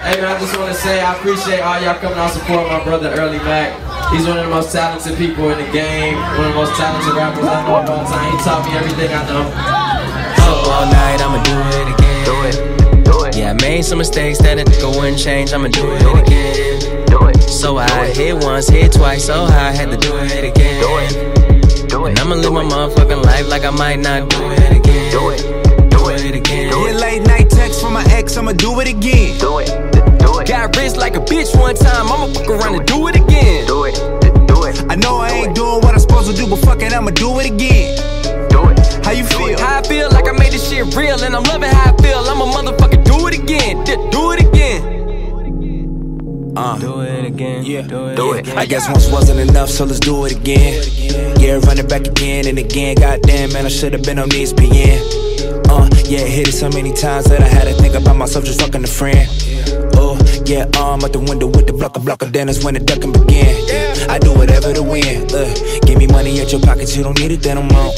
Hey man, I just want to say I appreciate all y'all coming out support my brother Earlly Mac. He's one of the most talented people in the game, one of the most talented rappers I know of all time. He taught me everything I know. Up all night, I'ma do it again. Do it, do it. Yeah, I made some mistakes that a nigga wouldn't change. I'ma do it again. Do it. So I hit once, hit twice, so I had to do it again. Do it, do it. And I'ma live my motherfucking life like I might not do it again. Do it, do it again. Get late night text from my ex, I'ma do it again. Do it, do it. Got rich like a bitch one time, I'ma fuck around and do it again. Do it, do it. I know I ain't doing what I'm supposed to do, but fuck it, I'ma do it again. Do it. How you feel? How I feel like I made this shit real, and I'm loving how I feel. I'm a motherfucker, do it again, do it again. Uh, do it again. Yeah, do it. Do it. I guess once wasn't enough, so let's do it again. Yeah, run it back again and again. Goddamn, man, I should have been on these ESPN. Uh, yeah, hit it so many times that I had to think about myself just fucking a friend. Yeah, arm out the window with the blocker, blocker, then it's when the ducking begin. Yeah, I do whatever to win. Look, give me money at your pockets, you don't need it, then I'm on.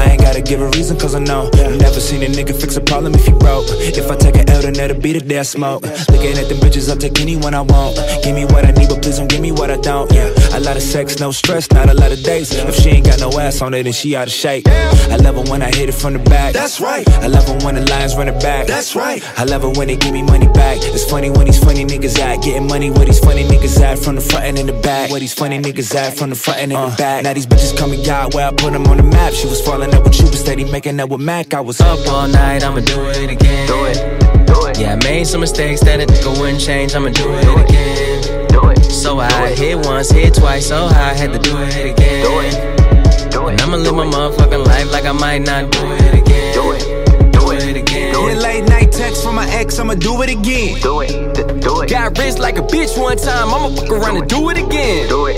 I ain't gotta give a reason, cause I know. Never seen a nigga fix a problem if he broke. If I take an L, then that'll be the death smoke. Looking at them bitches, I'll take anyone I want. Give me what I need, but please don't give me what I don't. Yeah, a lot of sex, no stress, not a lot of dates. If she ain't got no ass on it, then she out of shape. I love it when I hit it from the back. That's right. I love it when the lines run it back. That's right. I love it when they give me money back. It's funny when he's funny niggas at. Getting money where these funny niggas at. From the front and in the back. Where these funny niggas at. From the front and in the uh. back. Now these bitches coming out where I put them on the map. She was falling up with you, but steady making up with Mac. I was up all night, I'ma do it again. Do it, do it. Yeah, I made some mistakes that a nigga wouldn't change. I'ma do it again. Do it. So I hit once, hit twice, so I had to do it again. Do it, do it. And I'ma live my motherfucking life like I might not do it again. Do it, it again. Get late night text from my ex, I'ma do it again. Do it, do it. Got rich like a bitch one time, I'ma fuck around and do it again. Do it,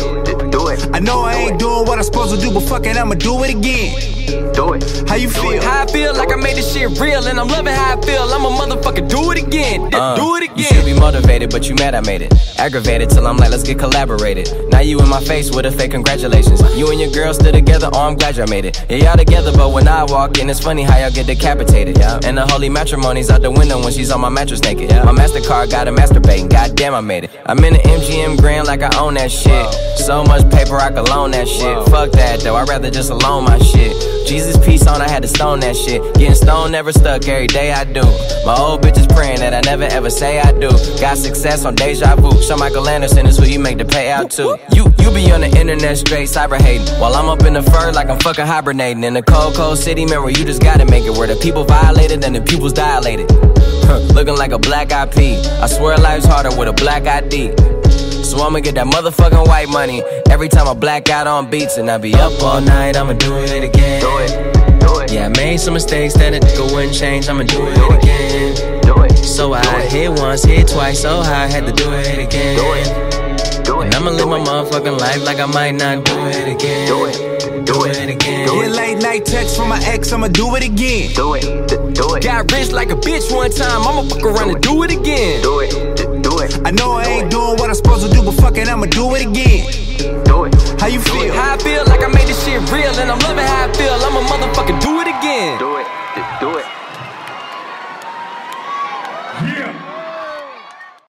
do it. I know I ain't doing what I'm supposed to do, but fuck it, I'ma do it again. Do it. How you feel? How I feel like I made this shit real, and I'm loving how I feel. I'm a motherfucker, do it again. Uh, do it again. You should be motivated, but you mad I made it. Aggravated till I'm like, let's get collaborated. Now you in my face with a fake congratulations. You and your girl still together, oh, I'm glad y'all made it. Yeah, y'all together, but when I walk in, it's funny how y'all get decapitated. Yeah. And the holy matrimony's out the window when she's on my mattress naked. Yeah. My MasterCard got a masturbating, goddamn, I made it. I'm in the MGM Grand like I own that shit. So much paper, I could loan that shit. Fuck that though, I'd rather just loan my shit. Jesus peace on, I had to stone that shit. Getting stoned never stuck, every day I do. My old bitch is praying that I never ever say I do. Got success on deja vu. Sean Michael Anderson is who you make the payout to. You you be on the internet straight cyber hating. While I'm up in the fur like I'm fucking hibernating. In the cold, cold city, man, where you just gotta make it. Where the people violated and the pupils dilated. Looking like a black pea. I swear life's harder with a black ID. So I'ma get that motherfucking white money every time I black out on beats and I be up all night. I'ma do it again. Do it, do it. Yeah, I made some mistakes that a nigga wouldn't change. I'ma do it again. Do it. So I hit once, hit twice, so I had to do it again. Do it. Do it. And I'ma live my motherfucking life like I might not do it again. Do it. Do it again. Get late night text from my ex, I'ma do it again. Do it. Do it. Got rich like a bitch one time, I'ma fuck around and do it again. Do it. It. I know I ain't doing what I'm supposed to do, but fuck it, I'ma do it again. Do it. How you feel? How I feel like I made this shit real, and I'm loving how I feel. I'm a motherfucker, do it